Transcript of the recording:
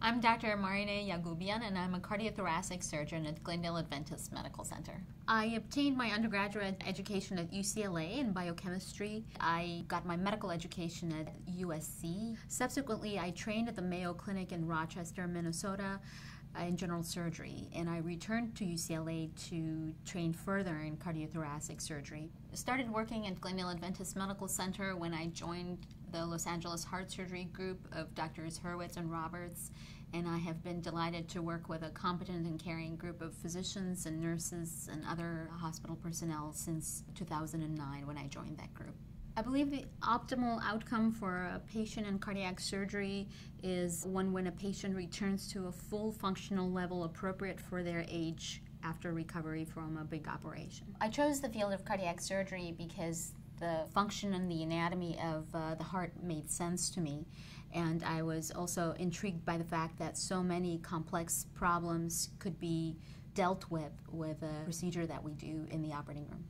I'm Dr. Marineh Yagubyan, and I'm a cardiothoracic surgeon at Glendale Adventist Medical Center. I obtained my undergraduate education at UCLA in biochemistry. I got my medical education at USC. Subsequently, I trained at the Mayo Clinic in Rochester, Minnesota uh, in general surgery, and I returned to UCLA to train further in cardiothoracic surgery. I started working at Glendale Adventist Medical Center when I joined the Los Angeles Heart Surgery Group of Drs. Hurwitz and Roberts, and I have been delighted to work with a competent and caring group of physicians and nurses and other hospital personnel since 2009 when I joined that group. I believe the optimal outcome for a patient in cardiac surgery is one when a patient returns to a full functional level appropriate for their age after recovery from a big operation. I chose the field of cardiac surgery because the function and the anatomy of uh, the heart made sense to me. And I was also intrigued by the fact that so many complex problems could be dealt with with a procedure that we do in the operating room.